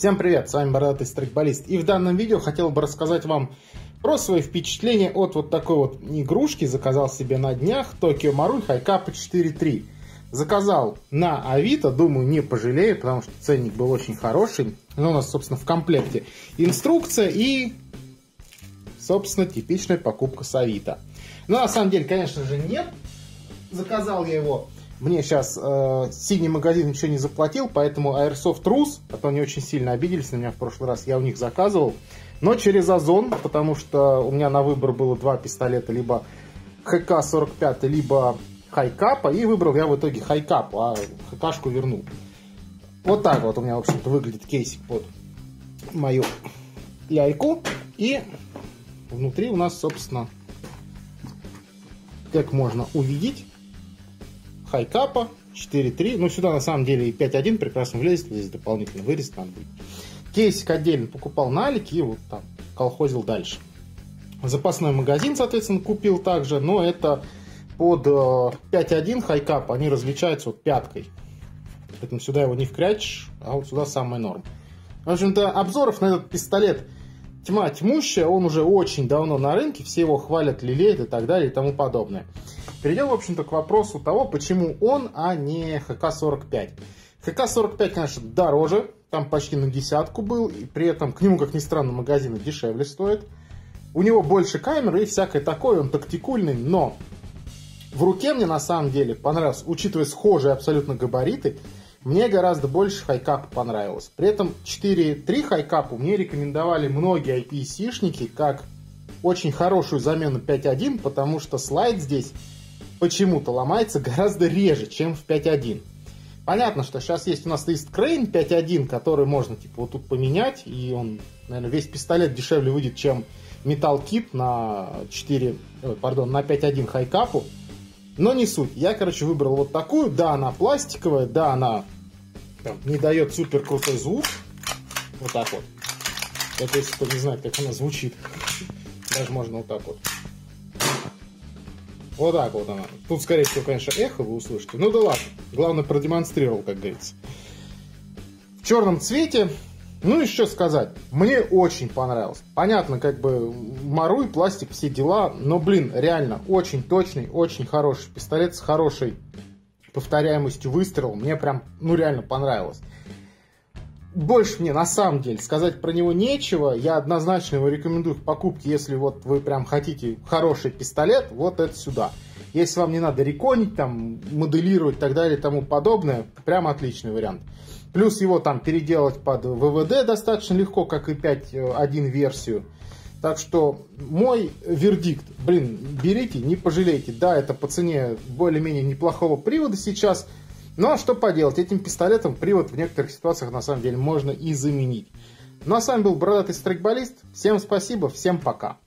Всем привет, с вами Бородатый Страйкболист. И в данном видео хотел бы рассказать вам про свои впечатления от вот такой вот игрушки. Заказал себе на днях Tokyo Maru Хайкапа 4.3. Заказал на Авито, думаю, не пожалею, потому что ценник был очень хороший. Ну, у нас, собственно, в комплекте инструкция и, собственно, типичная покупка с Авито. Но на самом деле, конечно же, нет. Заказал я его мне сейчас э, синий магазин ничего не заплатил, поэтому Airsoft Rus, а то они очень сильно обиделись на меня в прошлый раз, я у них заказывал. Но через Озон, потому что у меня на выбор было два пистолета, либо ХК-45, либо Хайкапа, и выбрал я в итоге Хайкап, а ХКшку вернул. Вот так вот у меня, в общем-то, выглядит кейсик под мою яйку. И внутри у нас, собственно, как можно увидеть, хайкапа 4.3. Ну, сюда на самом деле и 5.1 прекрасно влезет. Здесь дополнительный вырез там будет. Кейсик отдельно покупал на Алике и вот там колхозил дальше. Запасной магазин, соответственно, купил также, но это под 5.1 э, Hi-Capa, они различаются вот пяткой. Поэтому сюда его не вкрячешь, а вот сюда самый норм. В общем-то, обзоров на этот пистолет тьма тьмущая, он уже очень давно на рынке, все его хвалят, лелеют и так далее и тому подобное. Перейдем, в общем-то, к вопросу того, почему он, а не HK45. HK45, конечно, дороже, там почти на десятку был, и при этом, к нему, как ни странно, магазины дешевле стоят. У него больше камер и всякое такое, он тактикульный, но в руке мне на самом деле понравился, учитывая схожие абсолютно габариты, мне гораздо больше Hi-Capa понравилось. При этом 4.3 Hi-Capa у мне рекомендовали многие IPSC -шники как очень хорошую замену 5.1, потому что слайд здесь почему-то ломается гораздо реже, чем в 5.1. Понятно, что сейчас есть у нас лист Crane 5.1, который можно типа вот тут поменять, и он, наверное, весь пистолет дешевле выйдет, чем Metal Kit на 4, ой, пардон, на 5.1 хайкапу. Но не суть. Я, короче, выбрал вот такую. Да, она пластиковая, да, она там, не дает супер крутой звук. Вот так вот. Это если кто не знает, как она звучит. Даже можно вот так вот. Вот так вот она. Тут, скорее всего, конечно, эхо вы услышите. Ну да ладно. Главное, продемонстрировал, как говорится. В черном цвете. Ну и что сказать. Мне очень понравилось. Понятно, как бы маруй, пластик, все дела. Но, блин, реально, очень точный, очень хороший пистолет с хорошей повторяемостью выстрела. Мне прям, ну реально понравилось больше мне на самом деле сказать про него нечего. Я однозначно его рекомендую к покупке, если вот вы прям хотите хороший пистолет, вот это сюда. Если вам не надо реконить, там, моделировать и так далее и тому подобное, прям отличный вариант. Плюс его там переделать под ВВД достаточно легко, как и 5.1 версию. Так что мой вердикт, блин, берите, не пожалейте. Да, это по цене более-менее неплохого привода сейчас – но что поделать, этим пистолетом привод в некоторых ситуациях на самом деле можно и заменить. Ну а с вами был Бородатый Страйкболист. Всем спасибо, всем пока.